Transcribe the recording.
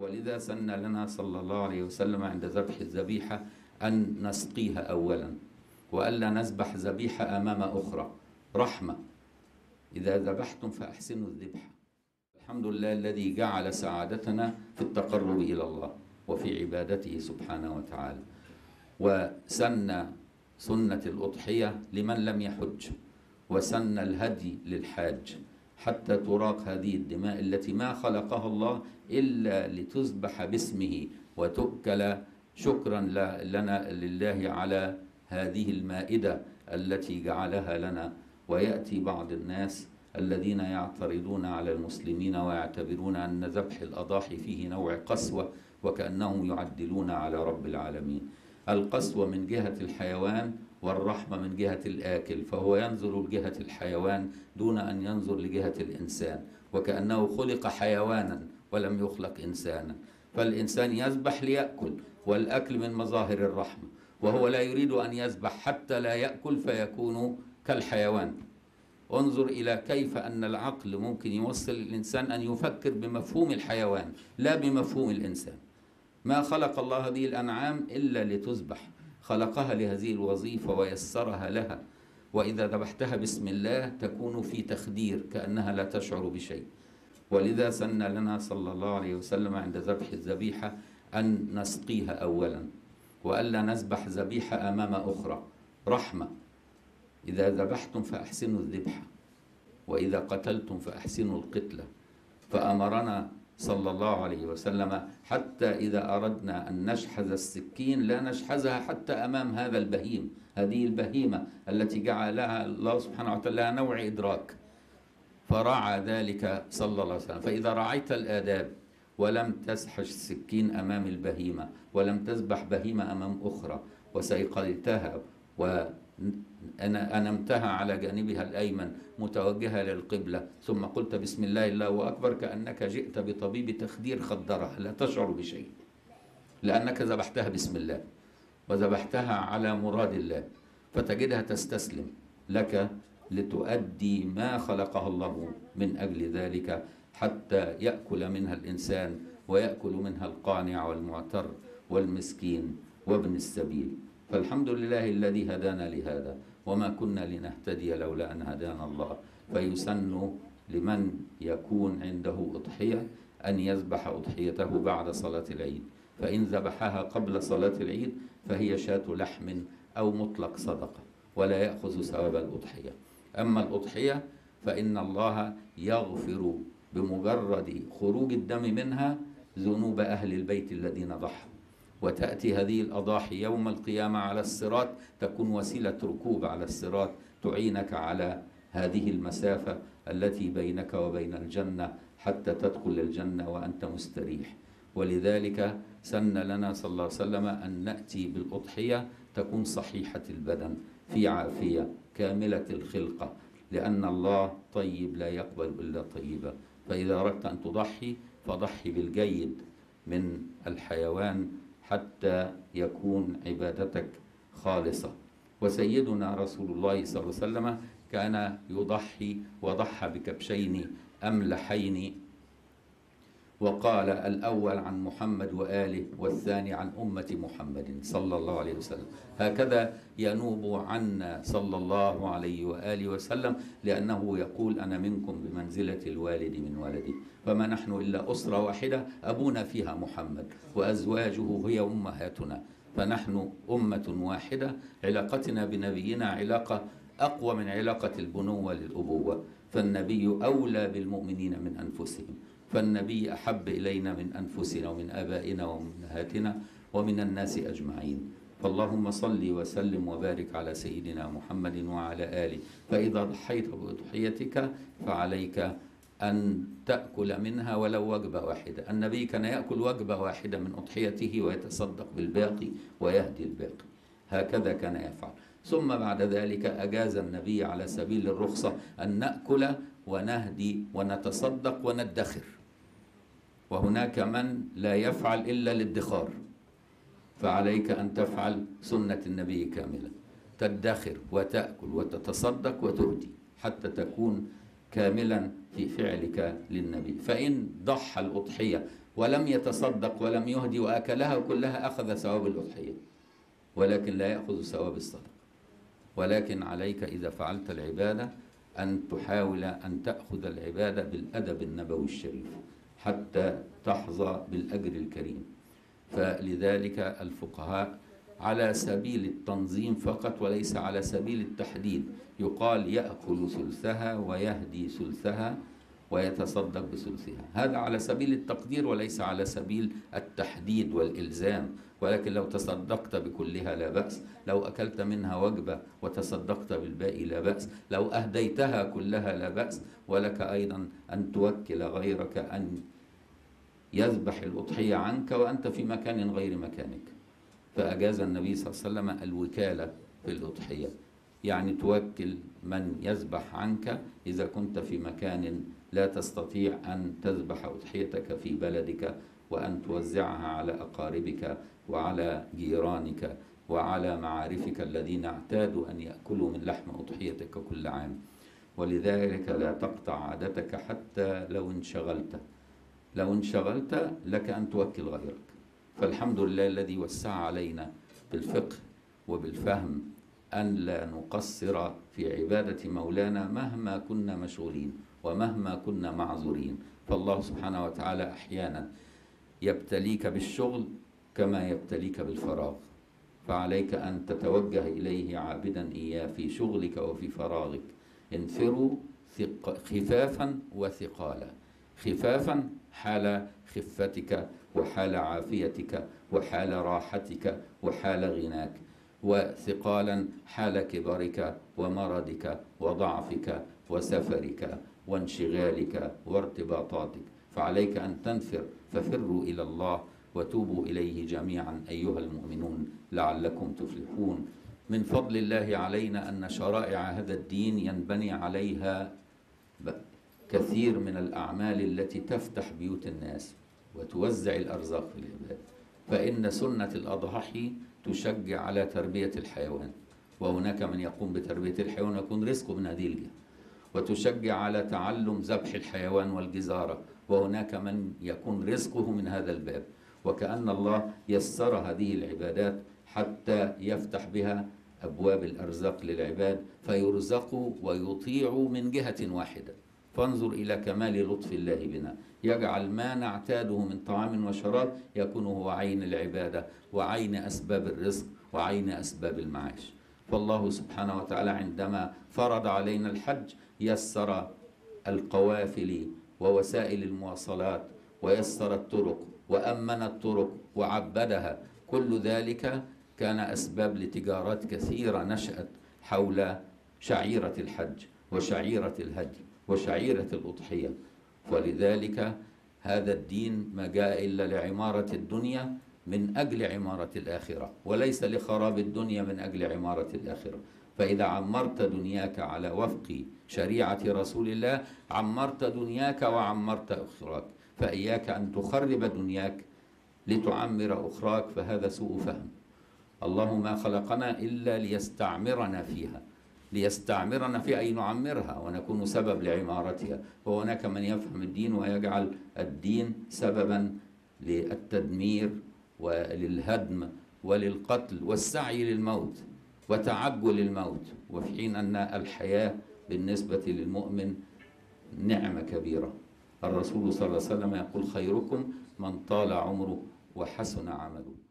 ولذا سن لنا صلى الله عليه وسلم عند ذبح الذبيحة أن نسقيها أولا وألا نذبح ذبيحة أمام أخرى. رحمة. إذا ذبحتم فأحسنوا الذبح. الحمد لله الذي جعل سعادتنا في التقرب إلى الله وفي عبادته سبحانه وتعالى. وسن سنة الأضحية لمن لم يحج وسن الهدي للحاج. حتى تراق هذه الدماء التي ما خلقها الله إلا لتذبح باسمه وتؤكل. شكرا لنا لله على هذه المائدة التي جعلها لنا. ويأتي بعض الناس الذين يعترضون على المسلمين ويعتبرون أن ذبح الأضاحي فيه نوع قسوة وكأنهم يعدلون على رب العالمين. القسوة من جهة الحيوان والرحمة من جهة الآكل فهو ينظر لجهة الحيوان دون أن ينظر لجهة الإنسان وكأنه خلق حيوانا ولم يخلق إنسانا. فالإنسان يذبح ليأكل والأكل من مظاهر الرحمة وهو لا يريد أن يذبح حتى لا يأكل فيكون كالحيوان. انظر إلى كيف أن العقل ممكن يوصل الإنسان أن يفكر بمفهوم الحيوان لا بمفهوم الإنسان. ما خلق الله هذه الأنعام إلا لتذبح. خلقها لهذه الوظيفة ويسرها لها. وإذا ذبحتها بسم الله تكون في تخدير كأنها لا تشعر بشيء. ولذا سن لنا صلى الله عليه وسلم عند ذبح الذبيحة أن نسقيها أولا وألا نذبح ذبيحة أمام أخرى. رحمة. إذا ذبحتم فأحسنوا الذبح وإذا قتلتم فأحسنوا القتلة. فأمرنا صلى الله عليه وسلم حتى إذا أردنا أن نشحذ السكين لا نشحذها حتى أمام هذا البهيم هذه البهيمة التي جعلها الله سبحانه وتعالى نوع إدراك. فرعى ذلك صلى الله عليه وسلم. فإذا رعيت الآداب ولم تشحذ السكين أمام البهيمة ولم تذبح بهيمة أمام أخرى وسيقلتها أنا أنمتها على جانبها الأيمن متوجهة للقبلة. ثم قلت بسم الله الله أكبر كأنك جئت بطبيب تخدير خدرها لا تشعر بشيء لأنك ذبحتها بسم الله وذبحتها على مراد الله فتجدها تستسلم لك لتؤدي ما خلقها الله من أجل ذلك حتى يأكل منها الإنسان ويأكل منها القانع والمعتر والمسكين وابن السبيل. فالحمد لله الذي هدانا لهذا وما كنا لنهتدي لولا أن هدانا الله. فيسن لمن يكون عنده أضحية أن يذبح أضحيته بعد صلاة العيد. فإن ذبحها قبل صلاة العيد فهي شاة لحم أو مطلق صدقة ولا يأخذ ثواب الأضحية. أما الأضحية فإن الله يغفر بمجرد خروج الدم منها ذنوب أهل البيت الذين ضحوا. وتأتي هذه الأضاحي يوم القيامة على الصراط تكون وسيلة ركوب على الصراط تعينك على هذه المسافة التي بينك وبين الجنة حتى تدخل الجنة وأنت مستريح. ولذلك سن لنا صلى الله عليه وسلم أن نأتي بالأضحية تكون صحيحة البدن في عافية كاملة الخلقة لأن الله طيب لا يقبل إلا طيبا فإذا أردت أن تضحي فضحي بالجيد من الحيوان حتى يكون عبادتك خالصة. وسيدنا رسول الله صلى الله عليه وسلم كان يضحي وضحى بكبشين أملحين وقال الأول عن محمد وآله والثاني عن أمة محمد صلى الله عليه وسلم. هكذا ينوب عنا صلى الله عليه وآله وسلم لأنه يقول أنا منكم بمنزلة الوالد من ولدي. فما نحن إلا أسرة واحدة أبونا فيها محمد وأزواجه هي أمهاتنا. فنحن أمة واحدة علاقتنا بنبينا علاقة أقوى من علاقة البنوة للأبوة. فالنبي أولى بالمؤمنين من أنفسهم. فالنبي أحب إلينا من أنفسنا ومن آبائنا وأمهاتنا ومن الناس أجمعين. فاللهم صل وسلم وبارك على سيدنا محمد وعلى آله. فإذا ضحيت بأضحيتك فعليك أن تأكل منها ولو وجبة واحدة. النبي كان يأكل وجبة واحدة من أضحيته ويتصدق بالباقي ويهدي الباقي. هكذا كان يفعل. ثم بعد ذلك أجاز النبي على سبيل الرخصة أن نأكل ونهدي ونتصدق وندخر. وهناك من لا يفعل إلا الادخار. فعليك أن تفعل سنة النبي كاملة. تدخر وتأكل وتتصدق وتهدي حتى تكون كاملا في فعلك للنبي. فإن ضحى الأضحية ولم يتصدق ولم يهدي وأكلها كلها أخذ ثواب الأضحية. ولكن لا يأخذ ثواب الصدقة ولكن عليك إذا فعلت العبادة أن تحاول أن تأخذ العبادة بالأدب النبوي الشريف. حتى تحظى بالأجر الكريم. فلذلك الفقهاء على سبيل التنظيم فقط وليس على سبيل التحديد. يقال يأكل ثلثها ويهدي ثلثها ويتصدق بثلثها. هذا على سبيل التقدير وليس على سبيل التحديد والإلزام. ولكن لو تصدقت بكلها لا بأس. لو أكلت منها وجبة وتصدقت بالباقي لا بأس. لو أهديتها كلها لا بأس. ولك أيضا أن توكل غيرك أن يذبح الأضحية عنك وأنت في مكان غير مكانك. فأجاز النبي صلى الله عليه وسلم الوكالة في الأضحية. يعني توكل من يذبح عنك إذا كنت في مكان لا تستطيع أن تذبح أضحيتك في بلدك وأن توزعها على أقاربك وعلى جيرانك وعلى معارفك الذين اعتادوا أن يأكلوا من لحم أضحيتك كل عام. ولذلك لا تقطع عادتك حتى لو انشغلت. لو انشغلت لك أن توكل غيرك. فالحمد لله الذي وسع علينا بالفقه وبالفهم أن لا نقصر في عبادة مولانا مهما كنا مشغولين ومهما كنا معذورين. فالله سبحانه وتعالى أحيانا يبتليك بالشغل كما يبتليك بالفراغ. فعليك أن تتوجه إليه عابدا إياه في شغلك وفي فراغك. انفروا خفافا وثقالا. خفافا حال خفتك وحال عافيتك وحال راحتك وحال غناك. وثقالا حال كبرك ومرضك وضعفك وسفرك وانشغالك وارتباطاتك. فعليك أن تنفر ففروا إلى الله وتوبوا إليه جميعا أيها المؤمنون لعلكم تفلحون. من فضل الله علينا أن شرائع هذا الدين ينبني عليها كثير من الأعمال التي تفتح بيوت الناس وتوزع الأرزاق في العباد. فإن سنة الأضحي تشجع على تربية الحيوان وهناك من يقوم بتربية الحيوان ويكون رزقه من هذه الجهة. وتشجع على تعلم ذبح الحيوان والجزارة وهناك من يكون رزقه من هذا الباب. وكأن الله يسر هذه العبادات حتى يفتح بها أبواب الأرزاق للعباد فيرزقوا ويطيعوا من جهة واحدة. فانظر إلى كمال لطف الله بنا يجعل ما نعتاده من طعام وشراب يكون هو عين العبادة وعين أسباب الرزق وعين أسباب المعاش. فالله سبحانه وتعالى عندما فرض علينا الحج يسر القوافل ووسائل المواصلات ويسر الطرق وأمن الطرق وعبدها. كل ذلك كان أسباب لتجارات كثيرة نشأت حول شعيرة الحج وشعيرة الهدي. وشعيرة الأضحية. ولذلك هذا الدين ما جاء إلا لعمارة الدنيا من أجل عمارة الآخرة وليس لخراب الدنيا من أجل عمارة الآخرة. فإذا عمرت دنياك على وفق شريعة رسول الله عمرت دنياك وعمرت أخراك. فإياك أن تخرب دنياك لتعمر أخراك فهذا سوء فهم. الله ما خلقنا إلا ليستعمرنا فيها. ليستعمرنا في أي نعمرها ونكون سبب لعمارتها. وهناك من يفهم الدين ويجعل الدين سببا للتدمير وللهدم وللقتل والسعي للموت وتعجل الموت. وفي حين أن الحياة بالنسبة للمؤمن نعمة كبيرة. الرسول صلى الله عليه وسلم يقول خيركم من طال عمره وحسن عمله.